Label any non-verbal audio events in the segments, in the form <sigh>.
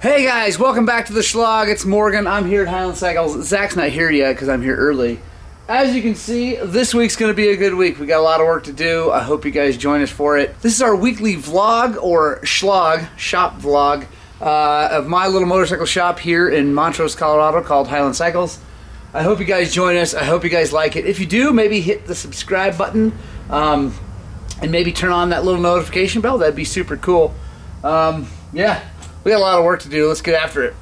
Hey guys, welcome back to the Shlog. It's Morgan. I'm here at Highland Cycles. Zach's not here yet because I'm here early. As you can see, this week's going to be a good week. We got a lot of work to do. I hope you guys join us for it. This is our weekly vlog or Shlog shop vlog uh, of my little motorcycle shop here in Montrose, Colorado called Highland Cycles. I hope you guys join us. I hope you guys like it. If you do, maybe hit the subscribe button um, and maybe turn on that little notification bell. That'd be super cool. Um, yeah, we got a lot of work to do. Let's get after it.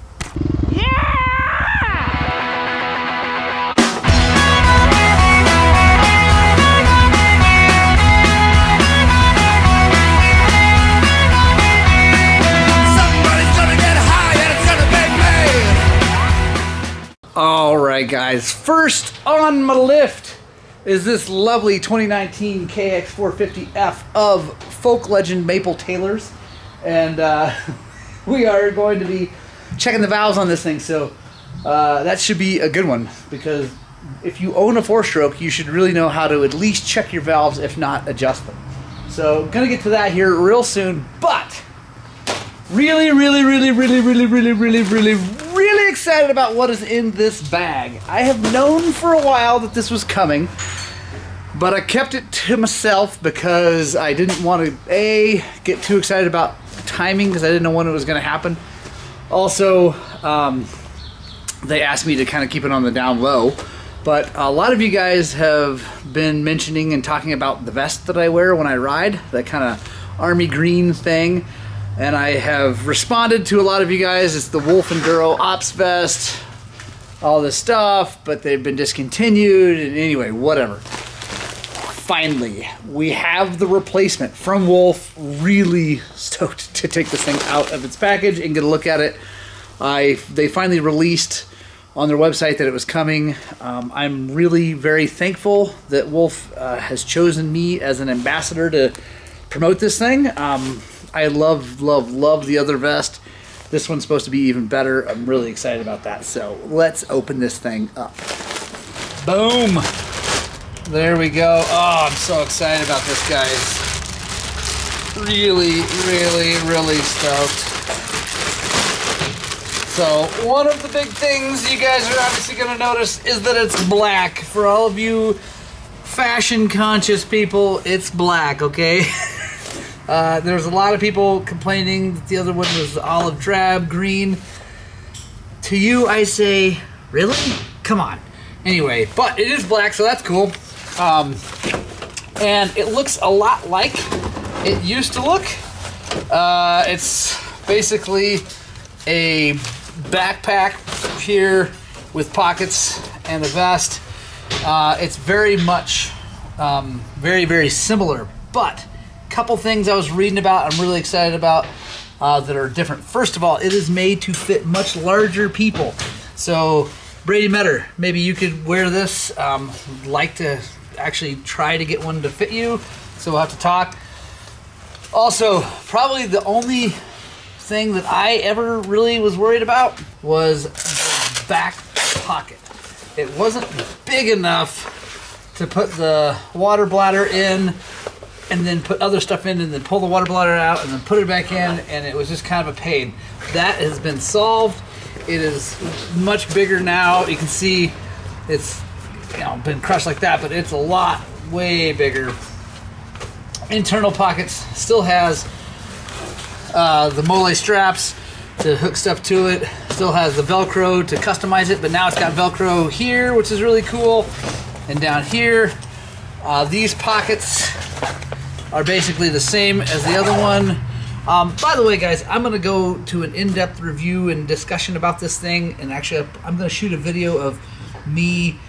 Somebody's gonna get high and it's gonna make me. All right, guys. First on my lift is this lovely 2019 KX450F of folk legend Maple Taylors, and uh, <laughs> <laughs> we are going to be checking the valves on this thing. So uh, that should be a good one because if you own a four-stroke, you should really know how to at least check your valves, if not adjust them. So gonna get to that here real soon, but really, really, really, really, really, really, really, really, really excited about what is in this bag. I have known for a while that this was coming, but I kept it to myself because I didn't want to a get too excited about timing because I didn't know when it was going to happen. Also, um, they asked me to kind of keep it on the down low. But a lot of you guys have been mentioning and talking about the vest that I wear when I ride, that kind of army green thing. And I have responded to a lot of you guys. It's the Wolf Enduro Ops vest, all this stuff, but they've been discontinued. And anyway, whatever. Finally, we have the replacement from Wolf. Really stoked to take this thing out of its package and get a look at it. I they finally released on their website that it was coming. Um, I'm really very thankful that Wolf uh, has chosen me as an ambassador to promote this thing. Um, I love, love, love the other vest. This one's supposed to be even better. I'm really excited about that. So let's open this thing up. Boom! There we go. Oh, I'm so excited about this, guys. Really, really, really stoked. So, one of the big things you guys are obviously going to notice is that it's black. For all of you fashion conscious people, it's black, okay? <laughs> uh, there's a lot of people complaining that the other one was olive drab green. To you, I say, really? Come on. Anyway, but it is black, so that's cool. Um, and it looks a lot like it used to look. Uh, it's basically a backpack here with pockets and a vest. Uh, it's very much, um, very, very similar. But a couple things I was reading about, I'm really excited about uh, that are different. First of all, it is made to fit much larger people. So, Brady Metter, maybe you could wear this. Um, like to actually try to get one to fit you, so we'll have to talk. Also, probably the only thing that I ever really was worried about was the back pocket. It wasn't big enough to put the water bladder in and then put other stuff in and then pull the water bladder out and then put it back in and it was just kind of a pain. That has been solved. It is much bigger now. You can see it's you know been crushed like that, but it's a lot way bigger. Internal pockets still has uh, the mole straps to hook stuff to it. Still has the Velcro to customize it, but now it's got Velcro here, which is really cool. And down here, uh, these pockets are basically the same as the other one. Um, by the way, guys, I'm going to go to an in-depth review and discussion about this thing, and actually, I'm going to shoot a video of me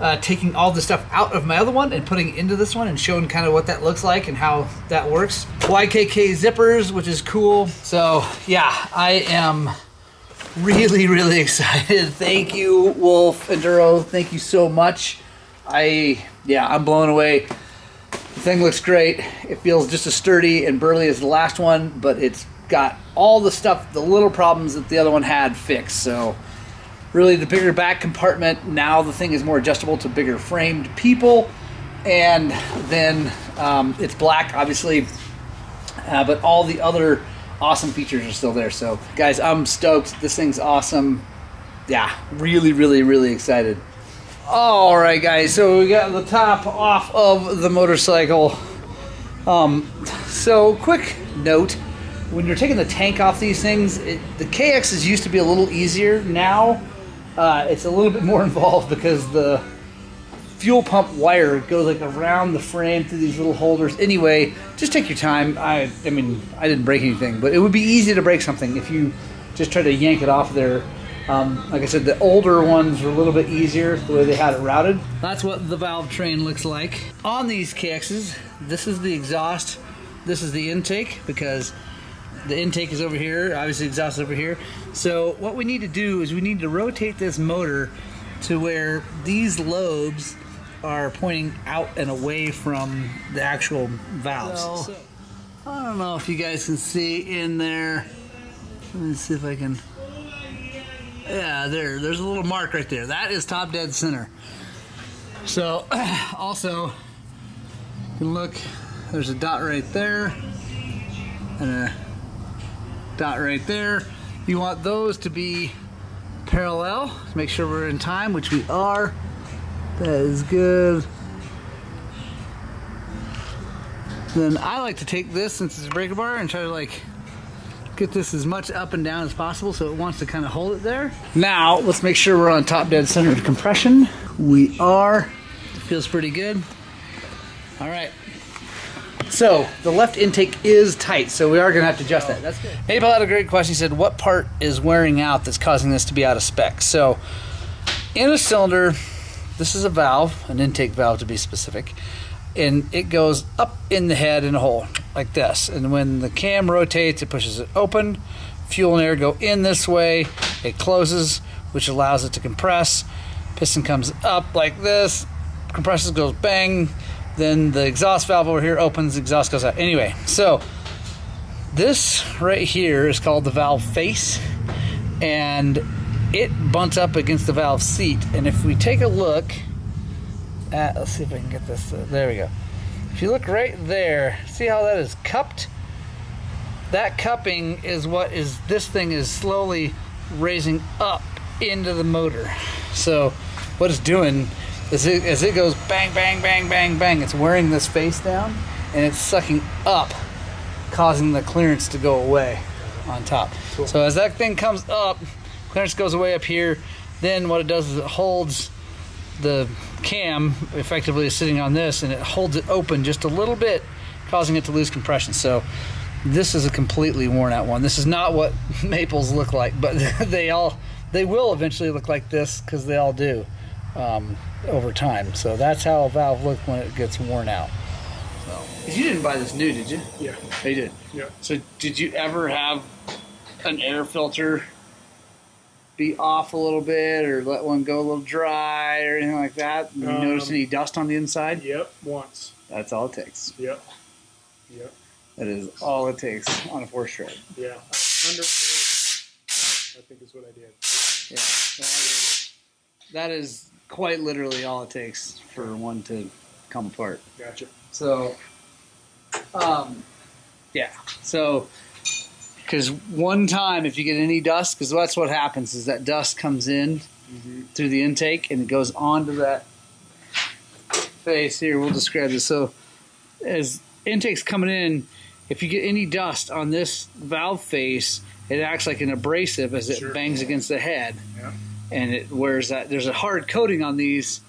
uh, taking all the stuff out of my other one and putting into this one and showing kind of what that looks like and how that works. YKK zippers, which is cool. So yeah, I am really, really <laughs> excited. Thank you, Wolf Enduro. Thank you so much. I, yeah, I'm blown away. The thing looks great. It feels just as sturdy and burly as the last one, but it's got all the stuff, the little problems that the other one had fixed. So really the bigger back compartment. Now the thing is more adjustable to bigger framed people. And then um, it's black, obviously, uh, but all the other awesome features are still there. So, guys, I'm stoked. This thing's awesome. Yeah, really, really, really excited. All right, guys. So we got the top off of the motorcycle. Um, so quick note: when you're taking the tank off these things, it, the KXs used to be a little easier. Now uh, it's a little bit more <laughs> involved because the fuel pump wire goes like around the frame through these little holders. Anyway, just take your time. I, I mean, I didn't break anything, but it would be easy to break something if you just try to yank it off there. Um, like I said, the older ones were a little bit easier the way they had it routed. That's what the valve train looks like. On these KXs, this is the exhaust, this is the intake because the intake is over here, obviously exhaust is over here. So what we need to do is we need to rotate this motor to where these lobes are pointing out and away from the actual valves. So, I don't know if you guys can see in there. Let me see if I can. Yeah, there. There's a little mark right there. That is top dead center. So, <clears throat> also, you can look. There's a dot right there, and a dot right there. You want those to be parallel make sure we're in time, which we are. That is good. Then I like to take this since it's a breaker bar and try to like get this as much up and down as possible so it wants to kind of hold it there. Now let's make sure we're on top dead center of compression. We are. Feels pretty good. All right. So the left intake is tight, so we are going to have to adjust that. That's good. Maple had a great question. He said, "What part is wearing out that's causing this to be out of spec?" So in a cylinder, this is a valve, an intake valve to be specific, and it goes up in the head in a hole like this. And when the cam rotates, it pushes it open. Fuel and air go in this way. It closes, which allows it to compress. Piston comes up like this, compresses, goes bang then the exhaust valve over here opens, exhaust goes out. Anyway, so this right here is called the valve face and it bunts up against the valve seat. And if we take a look at, let's see if I can get this, uh, there we go. If you look right there, see how that is cupped? That cupping is what is, this thing is slowly raising up into the motor. So what it's doing as it, as it goes bang, bang, bang, bang, bang, it's wearing this face down and it's sucking up, causing the clearance to go away on top. Cool. So as that thing comes up, clearance goes away up here. Then what it does is it holds the cam effectively is sitting on this and it holds it open just a little bit, causing it to lose compression. So this is a completely worn out one. This is not what <laughs> maples look like, but <laughs> they all they will eventually look like this because they all do um, over time. So that's how a valve looks when it gets worn out. So, you didn't buy this new, did you? Yeah. You did. Yeah. So did you ever have an air filter be off a little bit, or let one go a little dry, or anything like that? Did you Um, notice any dust on the inside? Yep. Once. That's all it takes. Yep. Yep. That is all it takes on a four stroke. Yeah. Under. I think is what I did. Yeah. That is, that is quite literally all it takes for one to come apart. Gotcha. So, um, yeah. So, because one time, if you get any dust, because that's what happens is that dust comes in Mm-hmm. through the intake and it goes onto that face here. We'll describe this. So, as intake's coming in, if you get any dust on this valve face, it acts like an abrasive as it Sure. bangs against the head Yeah. And it wears that. There's a hard coating on these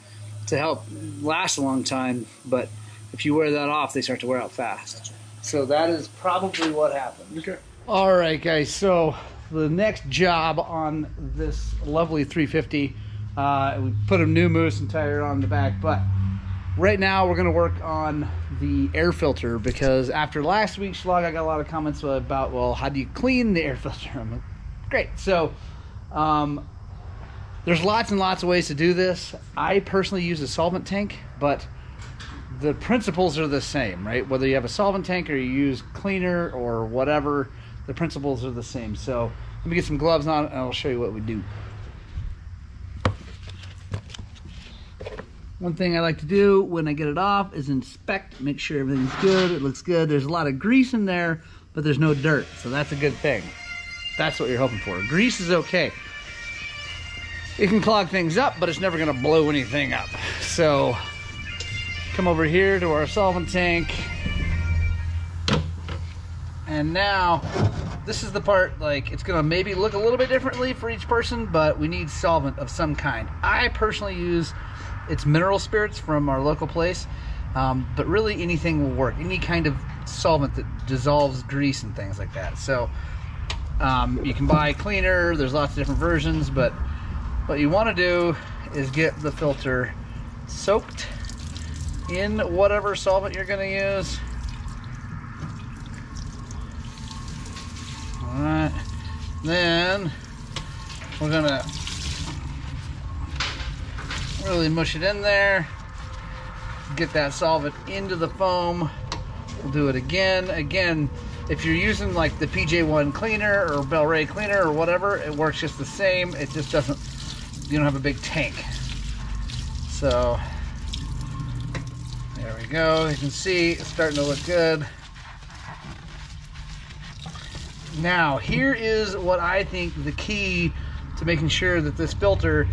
to help last a long time, but if you wear that off, they start to wear out fast. So that is probably what happened. Okay. All right, guys. So the next job on this lovely 350, uh, we put a new moose and tire on the back, but right now we're going to work on the air filter because after last week's vlog, I got a lot of comments about, well, how do you clean the air filter? I'm like, great. So um, there's lots and lots of ways to do this. I personally use a solvent tank, but the principles are the same, right? Whether you have a solvent tank or you use cleaner or whatever, the principles are the same. So let me get some gloves on and I'll show you what we do. One thing I like to do when I get it off is inspect, make sure everything's good, it looks good. There's a lot of grease in there, but there's no dirt, so that's a good thing. That's what you're hoping for. Grease is okay. It can clog things up, but it's never gonna blow anything up. So come over here to our solvent tank. And now this is the part like it's gonna maybe look a little bit differently for each person, but we need solvent of some kind. I personally use it's mineral spirits from our local place, um, but really anything will work. Any kind of solvent that dissolves grease and things like that. So um, you can buy cleaner. There's lots of different versions, but what you want to do is get the filter soaked in whatever solvent you're going to use. All right. Then we're going to really mush it in there. Get that solvent into the foam. We'll do it again. Again, if you're using like the PJ1 cleaner or Bel-Ray cleaner or whatever, it works just the same. It just doesn't, you don't have a big tank. So, there we go. You can see it's starting to look good. Now, here is what I think the key to making sure that this filter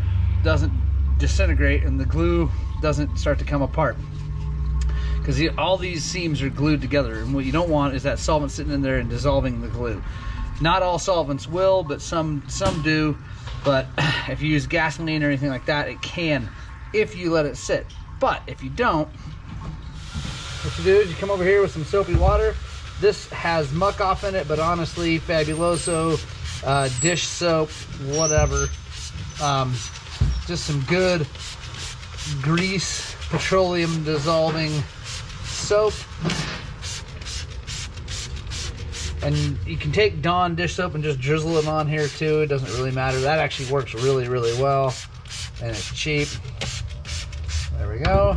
doesn't disintegrate and the glue doesn't start to come apart because all these seams are glued together and what you don't want is that solvent sitting in there and dissolving the glue not all solvents will but some some do but <sighs> if you use gasoline or anything like that it can if you let it sit. But if you don't what you do is you come over here with some soapy water. This has Muc-Off in it but honestly fabuloso uh, dish soap whatever. Um, just some good grease petroleum dissolving soap and you can take Dawn dish soap and just drizzle it on here too. It doesn't really matter. That actually works really really well and it's cheap. There we go.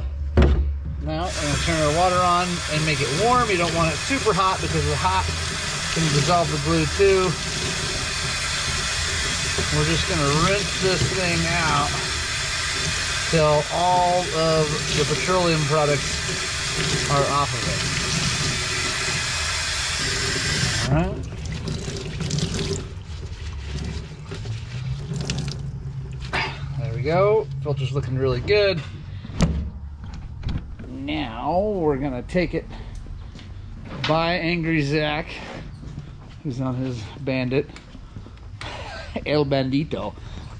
Now I'm to turn our water on and make it warm. You don't want it super hot because the hot can dissolve the glue too. We're just to rinse this thing out till all of the petroleum products are off of it. All right. There we go. Filter's looking really good. Now we're gonna take it by Angry Zach, who's on his bandit. <laughs> El Bandito. <laughs>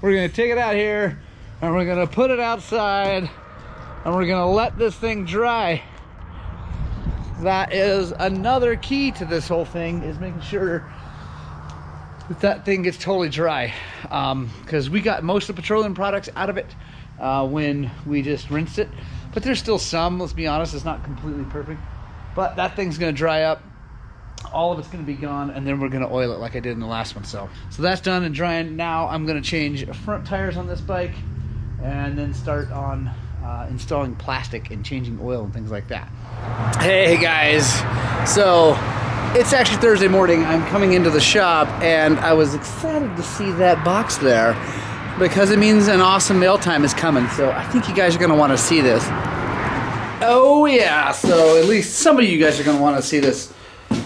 we're gonna take it out here and we're gonna put it outside and we're gonna let this thing dry. That is another key to this whole thing is making sure that that thing gets totally dry. Because um, we got most of the petroleum products out of it uh, when we just rinsed it. But there's still some, let's be honest, it's not completely perfect. But that thing's gonna dry up all of it's going to be gone and then we're going to oil it like I did in the last one so so that's done and drying now I'm going to change front tires on this bike and then start on uh, installing plastic and changing oil and things like that hey guys so it's actually Thursday morning I'm coming into the shop and I was excited to see that box there because it means an awesome mail time is coming so I think you guys are going to want to see this oh yeah so at least some of you guys are going to want to see this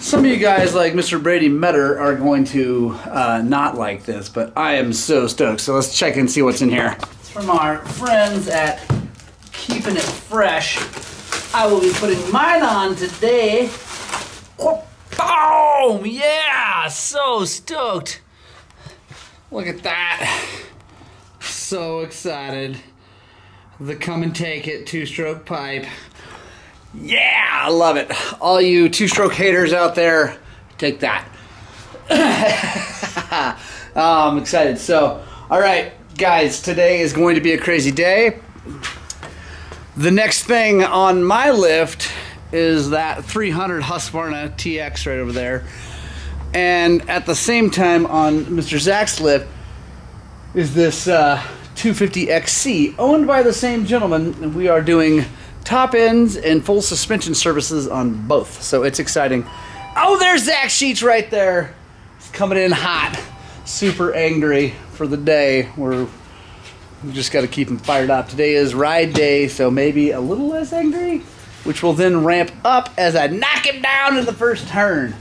some of you guys, like Mr. Brady Metter, are going to uh, not like this, but I am so stoked. So let's check and see what's in here. It's from our friends at Keeping It Fresh. I will be putting mine on today. Oh, boom! Yeah! So stoked. Look at that. So excited. The Come and Take It two-stroke pipe. Yeah, I love it. All you two-stroke haters out there, take that. <laughs> oh, I'm excited. So, all right, guys, today is going to be a crazy day. The next thing on my lift is that 300 Husqvarna TX right over there. And at the same time on Mr. Zach's lift is this uh, 250XC owned by the same gentleman. We are doing top ends and full suspension services on both. So it's exciting. Oh, there's Zach Sheets right there. It's coming in hot. Super angry for the day. We're we just got to keep him fired up. Today is ride day, so maybe a little less angry. which will then ramp up as I knock him down in the first turn.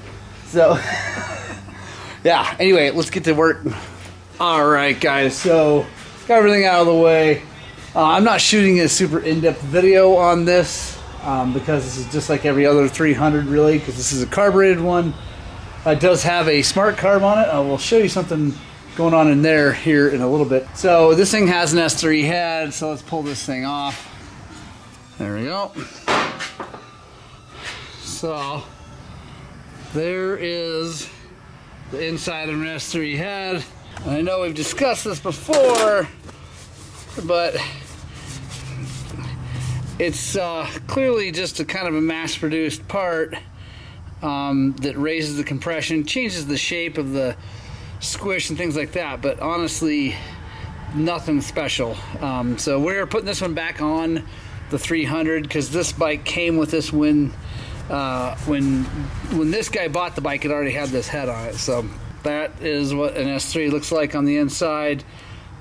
So, <laughs> yeah, anyway, let's get to work. All right, guys, so got everything out of the way. Uh, I'm not shooting a super in-depth video on this um, because this is just like every other 300 really because this is a carbureted one. It does have a smart carb on it. I will show you something going on in there here in a little bit. So this thing has an S3 head, so let's pull this thing off. There we go. So there is the inside of an S3 head. And I know we've discussed this before, but it's uh, clearly just a kind of a mass-produced part um, that raises the compression, changes the shape of the squish and things like that. But honestly, nothing special. Um, so we're putting this one back on the 300 because this bike came with this when uh, when when this guy bought the bike. It already had this head on it. So that is what an S3 looks like on the inside.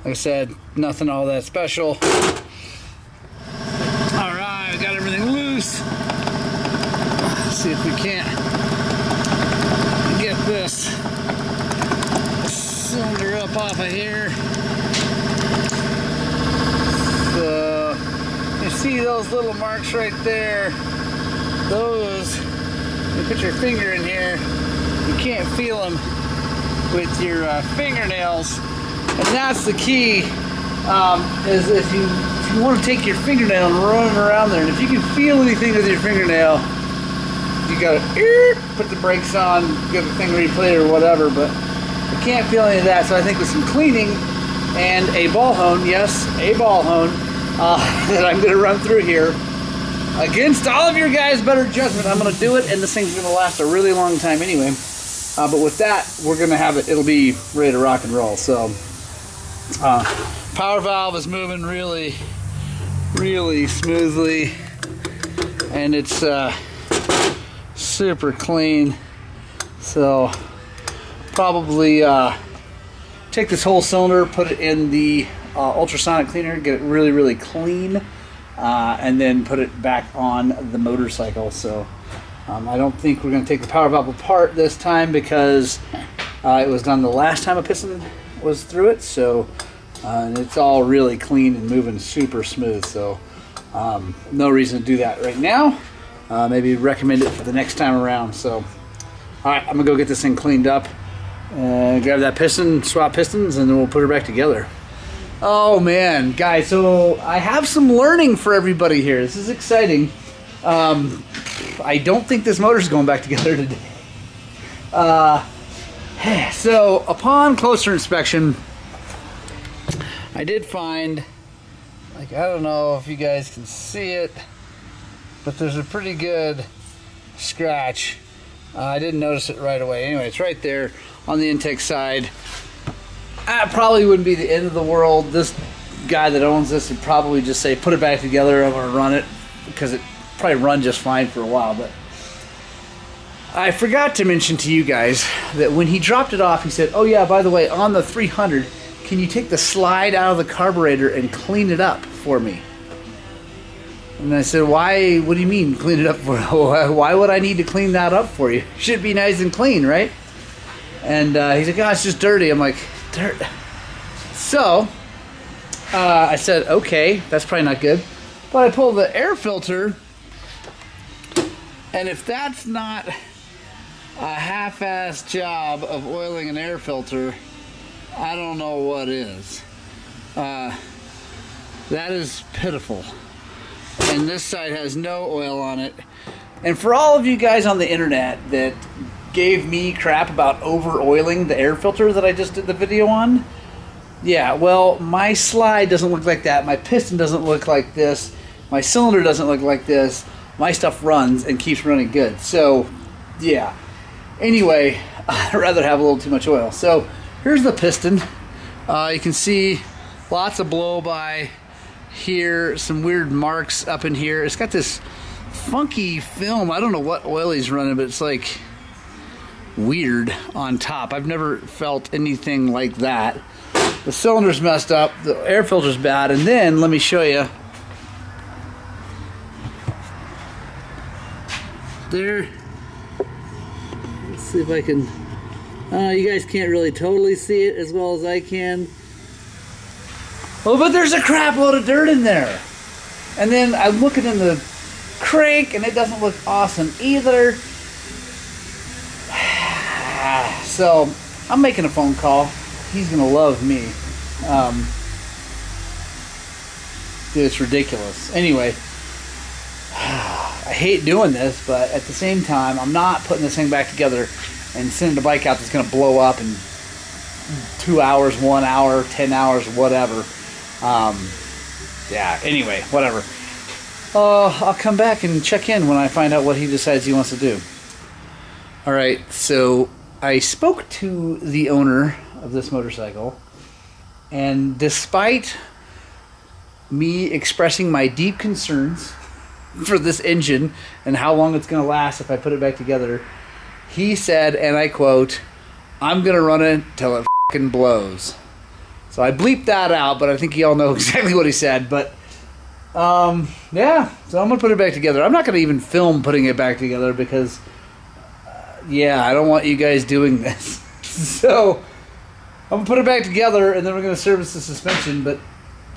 Like I said, nothing all that special. All right, got everything loose. Let's see if we can't get this cylinder up off of here. So you see those little marks right there? Those, you put your finger in here, you can't feel them with your uh, fingernails, and that's the key. Um, is if you if you want to take your fingernail and run around there, and if you can feel anything with your fingernail, you gotta put the brakes on, get the thing replated or whatever. But I can't feel any of that, so I think with some cleaning and a ball hone, yes, a ball hone, uh, <laughs> that I'm gonna run through here. Against all of your guys' better judgment, I'm gonna do it, and this thing's gonna last a really long time anyway. Uh, but with that, we're gonna have it. It'll be ready to rock and roll. So, uh, power valve is moving really, really smoothly, and it's uh, super clean. So, probably uh, take this whole cylinder, put it in the uh, ultrasonic cleaner, get it really, really clean, uh, and then put it back on the motorcycle. So. Um, I don't think we're going to take the power valve apart this time because uh, it was done the last time a piston was through it. So uh, and it's all really clean and moving super smooth. So um, no reason to do that right now. Uh, maybe recommend it for the next time around. So all right, I'm gonna go get this thing cleaned up. Uh, grab that piston, swap pistons, and then we'll put it back together. Oh man, guys! So I have some learning for everybody here. This is exciting. Um, I don't think this motor's going back <laughs> together today. Uh, <sighs> so upon closer inspection, I did find, like, I don't know if you guys can see it, but there's a pretty good scratch. Uh, I didn't notice it right away. Anyway, it's right there on the intake side. That probably wouldn't be the end of the world. This guy that owns this would probably just say, put it back together, I'm gonna run it, because it probably run just fine for a while, but I forgot to mention to you guys that when he dropped it off, he said, "Oh yeah, by the way, on the 300, can you take the slide out of the carburetor and clean it up for me?" And I said, "Why? What do you mean clean it up for? <laughs> Why would I need to clean that up for you? Should be nice and clean, right?" And uh, he's like, "Oh, it's just dirty." I'm like, "Dirt." So uh, I said, "Okay, that's probably not good." But I pulled the air filter and if that's not a half-ass job of oiling an air filter, I don't know what is. Uh, that is pitiful. And this side has no oil on it. And for all of you guys on the internet that gave me crap about over oiling the air filter that I just did the video on, yeah, well, my slide doesn't look like that. My piston doesn't look like this. My cylinder doesn't look like this my stuff runs and keeps running good. So, yeah. Anyway, <laughs> I'd rather have a little too much oil. So, here's the piston. Uh, you can see lots of blow by here, some weird marks up in here. It's got this funky film. I don't know what oil he's running, but it's like weird on top. I've never felt anything like that. The cylinder's messed up, the air filter's bad, and then let me show you there. Let's see if I can. Uh, you guys can't really totally see it as well as I can. Oh, but there's a crap load of dirt in there. And then I'm looking in the crank, and it doesn't look awesome either. So I'm making a phone call. He's gonna love me. Um, dude, it's ridiculous. Anyway, <sighs> I hate doing this, but at the same time, I'm not putting this thing back together and sending the bike out that's gonna blow up in two hours, one hour, ten hours, whatever. Um, yeah. Anyway, whatever. Uh, I'll come back and check in when I find out what he decides he wants to do. All right. So I spoke to the owner of this motorcycle, and despite me expressing my deep concerns <laughs> for this engine and how long it's going to last if I put it back together, he said, and I quote, "I'm going to run it till it fucking blows." So I bleeped that out, but I think you all know <laughs> exactly what he said. But um, yeah, so I'm gonna put it back together. I'm not gonna even film putting it back together because, yeah, I don't want you guys doing this. <laughs> so I'm gonna put it back together, and then we're gonna service the suspension. But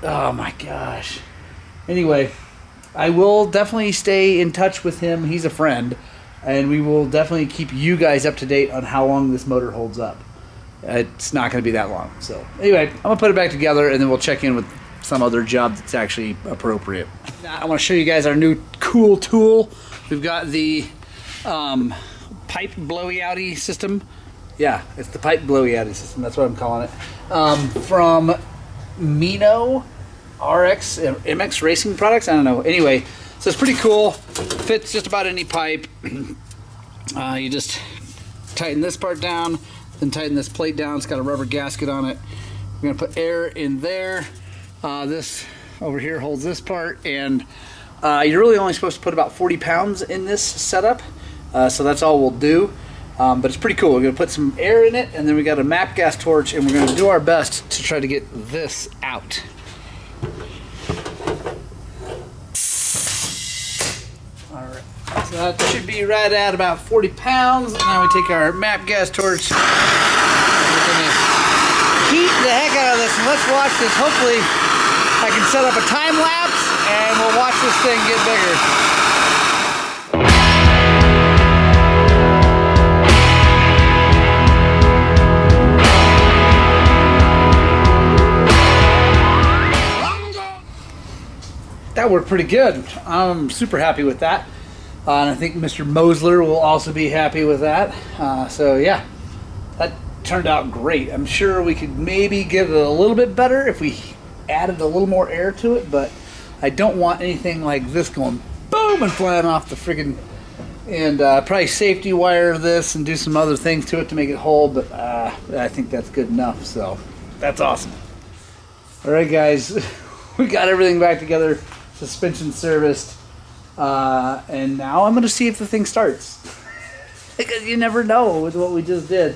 oh my gosh. Anyway, I will definitely stay in touch with him. He's a friend, and we will definitely keep you guys up to date on how long this motor holds up. It's not to be that long. So anyway, I'm gonna put it back together, and then we'll check in with some other job that's actually appropriate. Now, I want to show you guys our new cool tool. We've got the um, pipe blowy outy system. Yeah, it's the pipe blowy outy system. That's what I'm calling it. Um, from Mino RX MX Racing Products. I don't know. Anyway, so it's pretty cool. Fits just about any pipe. <clears throat> Uh, you just tighten this part down, then tighten this plate down. It's got a rubber gasket on it. We're gonna put air in there. Uh, this over here holds this part, and uh, you're really only supposed to put about 40 pounds in this setup. Uh, so that's all we'll do. Um, but it's pretty cool. We're gonna put some air in it, and then we got a MAPP gas torch, and we're gonna do our best to try to get this out. All right. So that should be right at about 40 pounds. Now we take our MAPP gas torch. Heat the heck out of this, and let's watch this. Hopefully, I can set up a time lapse, and we'll watch this thing get bigger. That worked pretty good. I'm super happy with that. Uh, and I think Mr. Mosler will also be happy with that. Uh, so, yeah, that turned out great. I'm sure we could maybe get it a little bit better if we added a little more air to it, but I don't want anything like this going boom and flying off the friggin' and uh, probably safety wire this and do some other things to it to make it hold, but uh, I think that's good enough. So that's awesome. All right, guys, <laughs> we got everything back together, suspension serviced, uh, and now I'm going to see if the thing starts. <laughs> because you never know with what we just did.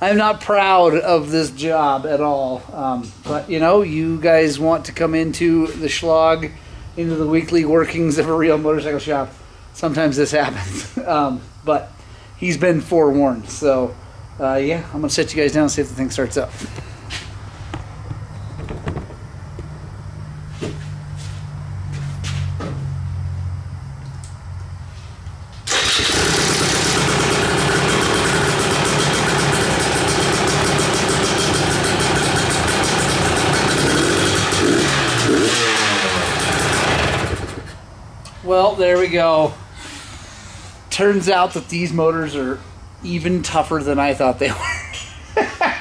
I'm not proud of this job at all. Um, but you know, you guys want to come into the shlog, into the weekly workings of a real motorcycle shop. Sometimes this <laughs> happens. um, but he's been forewarned. So uh, yeah, I'm gonna set you guys down and see if the thing starts up. Well, there we go. Turns out that these motors are even tougher than I thought they <laughs> were.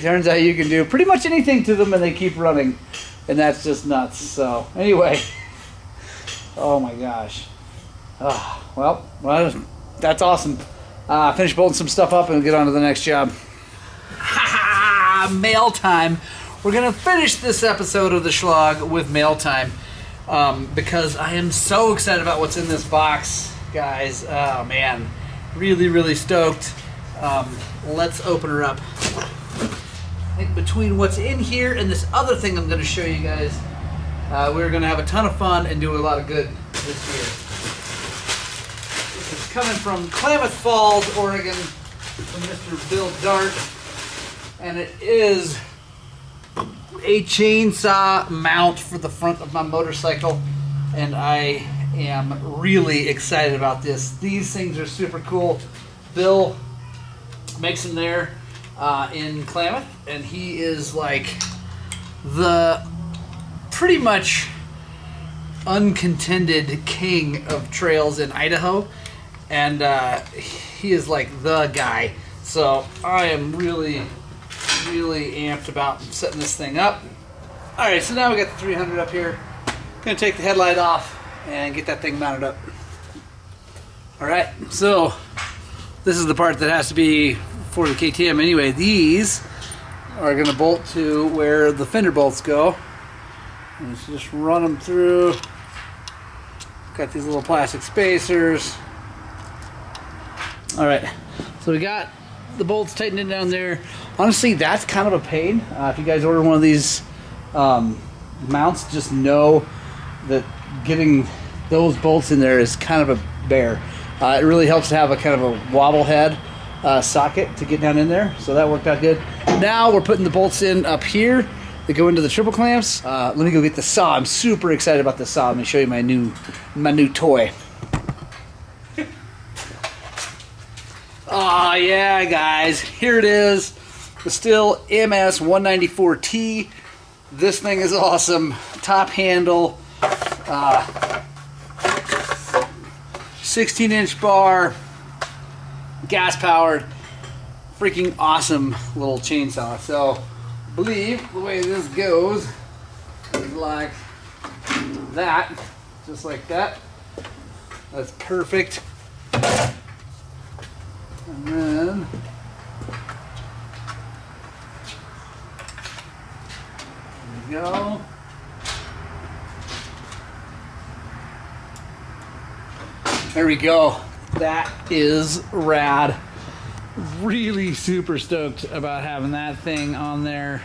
Turns out you can do pretty much anything to them and they keep running. And that's just nuts. So, anyway. Oh my gosh. Ah, well, well, that's awesome. Uh, finish bolting some stuff up and get on to the next job. <laughs> mail time. We're gonna finish this episode of the Shlog with mail time um, because I am so excited about what's in this box, guys. Oh man, really, really stoked. Um, let's open her up. I think between what's in here and this other thing I'm gonna show you guys, uh, we're gonna have a ton of fun and do a lot of good this year. This is coming from Klamath Falls, Oregon, from Mr. Bill Dart, and it is a chainsaw mount for the front of my motorcycle, and I am really excited about this. These things are super cool. Bill makes them there uh, in Klamath, and he is like the pretty much uncontended king of trails in Idaho, and uh, he is like the guy. So I am really, really amped about setting this thing up. All right, so now we got the 300 up here. Gonna take the headlight off and get that thing mounted up. All right, so this is the part that has to be for the KTM anyway. These are gonna bolt to where the fender bolts go. Let's just run them through. Got these little plastic spacers. All right, so we got the bolts tightened in down there. Honestly, that's kind of a pain. Uh, if you guys order one of these um, mounts, just know that getting those bolts in there is kind of a bear. Uh, it really helps to have a kind of a wobble head uh, socket to get down in there, so that worked out good. Now we're putting the bolts in up here that go into the triple clamps. Uh, let me go get the saw. I'm super excited about the saw. Let me show you my new my new toy. Oh yeah, guys, here it is. The Stihl MS194T. This thing is awesome. Top handle, uh, 16 inch bar, gas powered, freaking awesome little chainsaw. So, I believe the way this goes is like that, just like that. That's perfect. And then there we go. There we go. That is rad. Really super stoked about having that thing on there.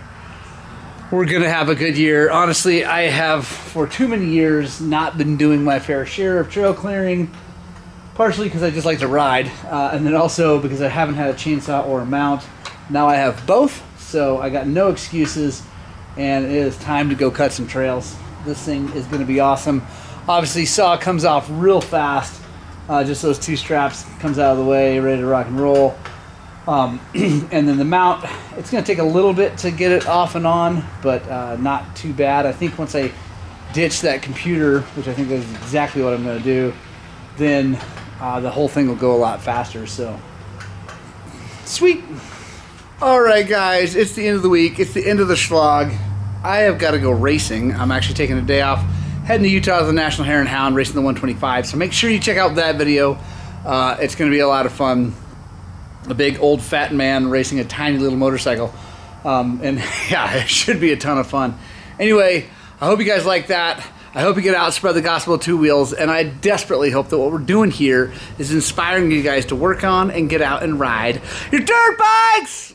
We're gonna have a good year. Honestly, I have for too many years not been doing my fair share of trail clearing partially because I just like to ride, uh, and then also because I haven't had a chainsaw or a mount. Now I have both, so I got no excuses, and it is time to go cut some trails. This thing is going to be awesome. Obviously, saw comes off real fast. Uh, just those two straps comes out of the way, ready to rock and roll. Um, <clears throat> and then the mount, it's going to take a little bit to get it off and on, but uh, not too bad. I think once I ditch that computer, which I think is exactly what I'm going to do, then uh, the whole thing will go a lot faster. So, sweet. All right, guys, it's the end of the week. It's the end of the slog. I have got to go racing. I'm actually taking a day off, heading to Utah to the National Hare and Hound, racing the 125. So make sure you check out that video. Uh, it's going to be a lot of fun. A big old fat man racing a tiny little motorcycle. Um, and <laughs> yeah, it should be a ton of fun. Anyway, I hope you guys like that. I hope you get out, spread the gospel two wheels, and I desperately hope that what we're doing here is inspiring you guys to work on and get out and ride your dirt bikes!